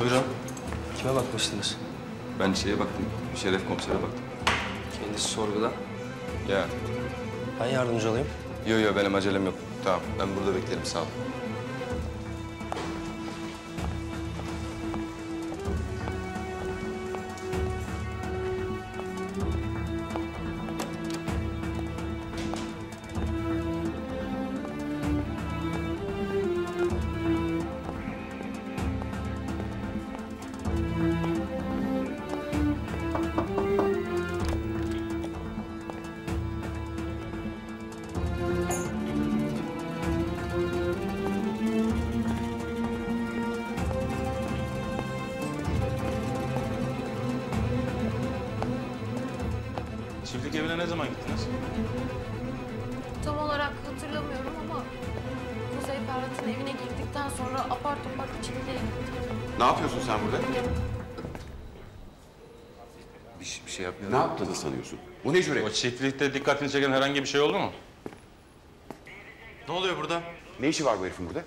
Buyurun. Kime bakmıştınız? Ben şeye baktım. Şeref komisere baktım. Kendisi sorguda. Ya. Ben yardımcı olayım. Yo yo benim acelem yok. Tamam ben burada beklerim sağ ol. Çiftlik evine ne zaman gittiniz? Tam olarak hatırlamıyorum ama Kuzey Ferhat'ın evine girdikten sonra apar topar çiftliğe gittik. Ne yapıyorsun sen burada? Bir, şey- bir şey yapmıyorum. Ne yaptığını sanıyorsun? Bu ne O cüret? çiftlikte dikkatini çeken herhangi bir şey oldu mu? Ne oluyor burada? Ne işi var bu herifin burada?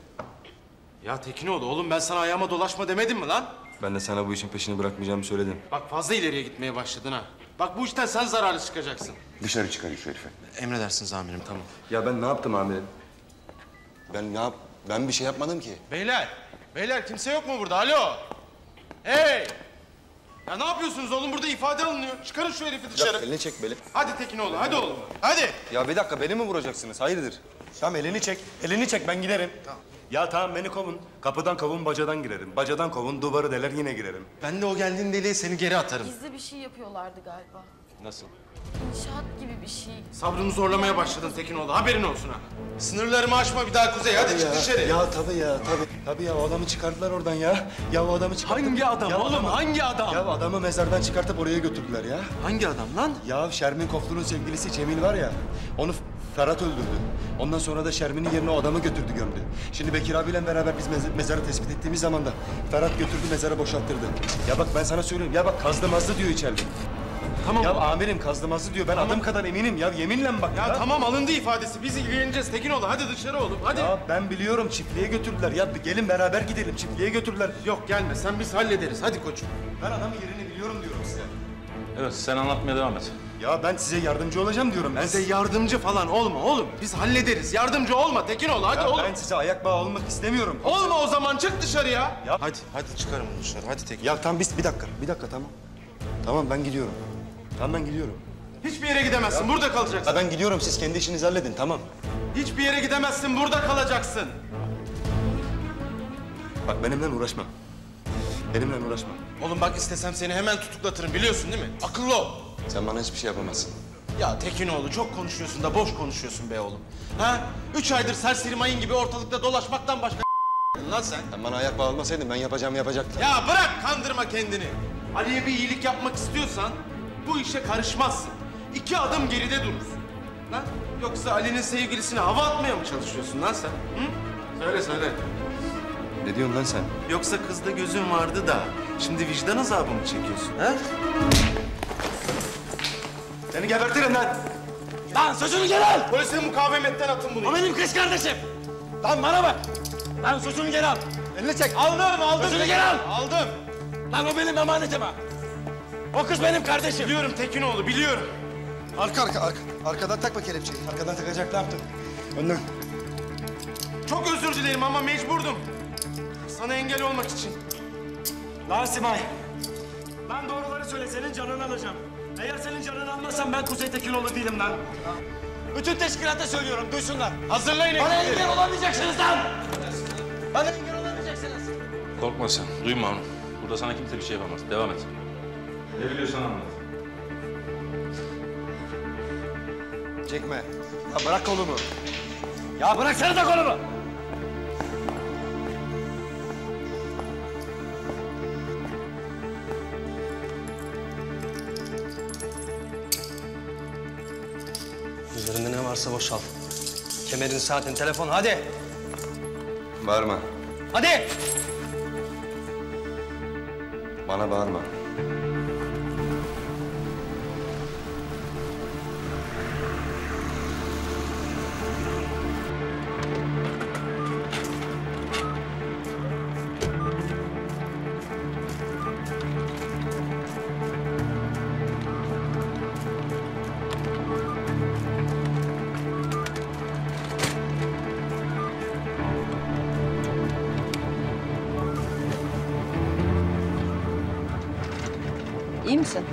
Ya Tekinoğlu oğlum ben sana ayağıma dolaşma demedim mi lan? Ben de sana bu işin peşini bırakmayacağımı söyledim. Bak fazla ileriye gitmeye başladın ha. Bak bu işten sen zararlı çıkacaksın. Dışarı çıkarın şu herifi. Emredersiniz amirim tamam. Ya ben ne yaptım amirim? Ben ne yap... Ben bir şey yapmadım ki. Beyler, beyler kimse yok mu burada? Alo. Hey! Ya ne yapıyorsunuz oğlum burada ifade alınıyor. Çıkarın şu herifi dışarı. elini çek beni. Hadi Tekinoğlu hadi oğlum. Hadi. Ya bir dakika beni mi vuracaksınız? Hayırdır? Tamam elini çek. Elini çek ben giderim. Ya tamam beni kovun. Kapıdan kovun bacadan girerim. Bacadan kovun duvarı deler yine girerim. Ben de o geldiğin deliğe seni geri atarım. Gizli bir şey yapıyorlardı galiba. Nasıl? İnşaat gibi bir şey. Sabrımı zorlamaya başladın Tekinoğlu haberin olsun ha. Sınırlarımı aşma bir daha kuzey hadi çık dışarı. Ya tabii ya tabii. Tabii ya o adamı çıkardılar oradan ya. Ya o adamı çıkartıp... Hangi adam Ya oğlum adamı- hangi adam? Ya adamı mezardan çıkartıp oraya götürdüler ya. Hangi adam lan? Ya Şermin Koflu'nun sevgilisi Cemil var ya. Onu Ferhat öldürdü. Ondan sonra da Şermin'in yerine o adamı götürdü gömdü. Şimdi Bekir abiyle beraber biz mez- mezarı tespit ettiğimiz zaman da Ferhat götürdü mezarı boşalttırdı. Ya bak ben sana söylüyorum. Ya bak kazdı mazdı diyor içeride. Tamam. Ya amirim kazdı mazdı diyor. Ben adım kadar eminim ya. Yeminle bak. Ya tamam alındı ifadesi. Biz ilgileneceğiz Tekinoğlu. Hadi dışarı oğlum. Hadi. Ya ben biliyorum çiftliğe götürdüler. Ya gelin beraber gidelim çiftliğe götürdüler. Yok gelme. Sen biz hallederiz. Hadi koçum. Ben adamın yerini biliyorum diyorum size. Evet sen anlatmaya devam et. Ya ben size yardımcı olacağım diyorum. Ben size, yardımcı falan olma oğlum. Biz hallederiz. Yardımcı olma Tekinoğlu. Hadi ya oğlum. ben size ayak bağı olmak istemiyorum. Olma o zaman çık dışarıya. Ya- Hadi hadi çıkarım bunu dışarı. Hadi Tekin. Ya tamam biz bir dakika. Bir dakika tamam. Tamam ben gidiyorum. Tamam ben gidiyorum. Hiçbir yere gidemezsin. Burada kalacaksın. Ya ben gidiyorum siz kendi işinizi halledin tamam. Hiçbir yere gidemezsin. Burada kalacaksın. Bak benimle uğraşma. Benimle uğraşma. Oğlum bak istesem seni hemen tutuklatırım biliyorsun değil mi? Akıllı ol. Sen bana hiçbir şey yapamazsın. Ya Tekinoğlu çok konuşuyorsun da boş konuşuyorsun be oğlum. Ha? Üç aydır serseri mayın gibi ortalıkta dolaşmaktan başka lan sen. Sen bana ayak bağı olmasaydın ben yapacağımı yapacaktım. Ya bırak kandırma kendini. Ali'ye bir iyilik yapmak istiyorsan bu işe karışmazsın. İki adım geride durursun. Lan yoksa Ali'nin sevgilisine hava atmaya mı çalışıyorsun lan sen? Hı? Söyle söyle. Ne diyorsun lan sen? Yoksa kızda gözün vardı da şimdi vicdan azabı mı çekiyorsun ha? Seni gebertirim lan. Lan sözünü geri al! Polise mukavemetten atın bunu. O benim kız kardeşim! Lan bana bak! Lan sözünü geri al! Elini çek. Aldım aldım. Sözünü geri al! Aldım. Lan o benim emanetim ha! O kız benim kardeşim! Biliyorum Tekinoğlu biliyorum. Arka arka arka. Arkadan takma kelepçeyi. Arkadan takacak ne yaptın? Önden. Çok özür dilerim ama mecburdum. Sana engel olmak için. Lan Simay! Lan doğruları söyle senin canını alacağım. Eğer senin canını almazsam ben Kuzey Tekinoğlu değilim lan. Bütün teşkilata söylüyorum duysunlar. Hazırlayın Bana engel olamayacaksınız lan! Bana engel olamayacaksınız. Korkma sen. Duyma onu. Burada sana kimse bir şey yapamaz. Devam et. Ne biliyorsan anlat. Çekme. Ya bırak kolumu. Ya bıraksana da kolumu! Üzerinde ne varsa boşal. Kemerin, saatin, telefon hadi. Bağırma. Hadi. Bana bağırma. İyi misin?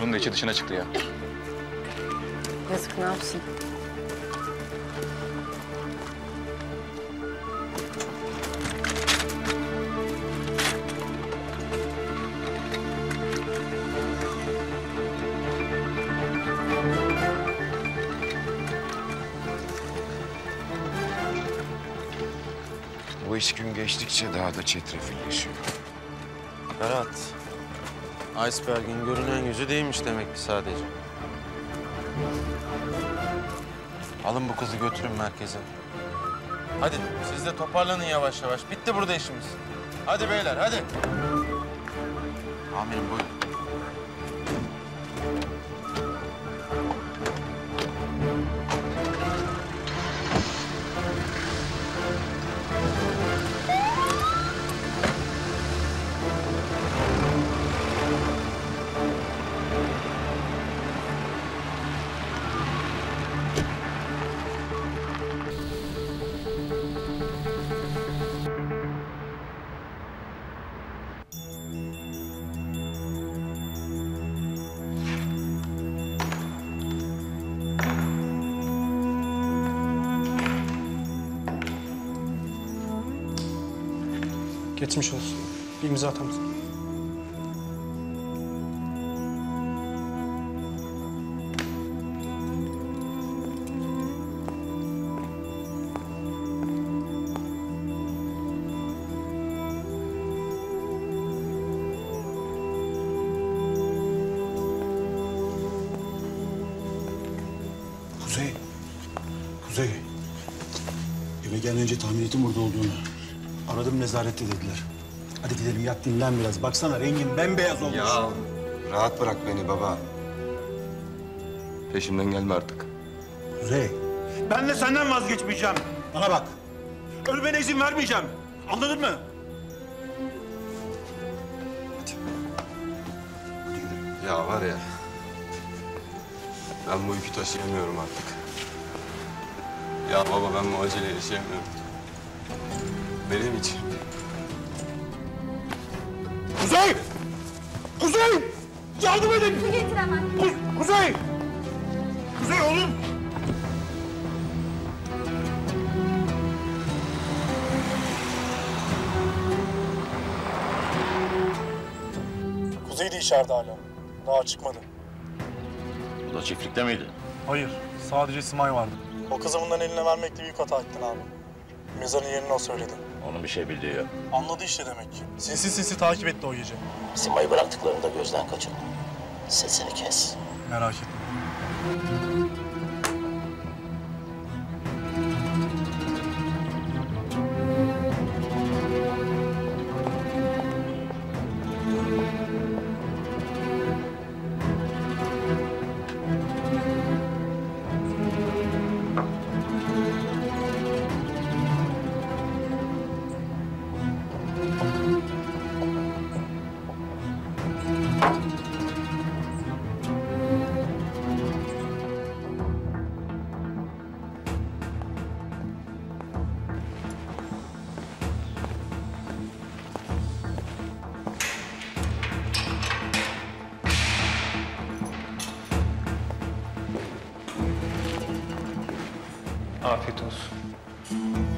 Bunun da içi dışına çıktı ya. Yazık ne yapsın? Bu iş gün geçtikçe daha da çetrefilleşiyor. Ferhat. Iceberg'in görünen yüzü değilmiş demek ki sadece. Alın bu kızı götürün merkeze. Hadi siz de toparlanın yavaş yavaş. Bitti burada işimiz. Hadi beyler hadi. Amirim buyurun. Geçmiş olsun. Bir imza atar mısın? Kuzey. Kuzey. Eve gelmeden önce tahmin ettim burada olduğunu. Aradım nezarette dediler. Hadi gidelim yat dinlen biraz. Baksana rengin bembeyaz olmuş. Ya rahat bırak beni baba. Peşimden gelme artık. Kuzey. Ben de senden vazgeçmeyeceğim. Bana bak. Ölmene izin vermeyeceğim. Anladın mı? Hadi. Hadi gidelim. Ya var ya. Ben bu yükü taşıyamıyorum artık. Ya baba ben bu aceleyi yaşayamıyorum. Benim için. Kuzey! Kuzey! Yardım edin! Su getir hemen. Ku- Kuzey! Kuzey oğlum! Kuzey de içeride hala. Daha çıkmadı. Bu da çiftlikte miydi? Hayır. Sadece Simay vardı. O kızı bundan eline vermekle büyük hata ettin abi. Mezarın yerini o söyledi. Onun bir şey bildiği yok. Anladı işte demek ki. Sinsi sinsi takip etti o gece. Sima'yı bıraktıklarında gözden kaçırdı. Sesini kes. Merak etme. Afiyet olsun.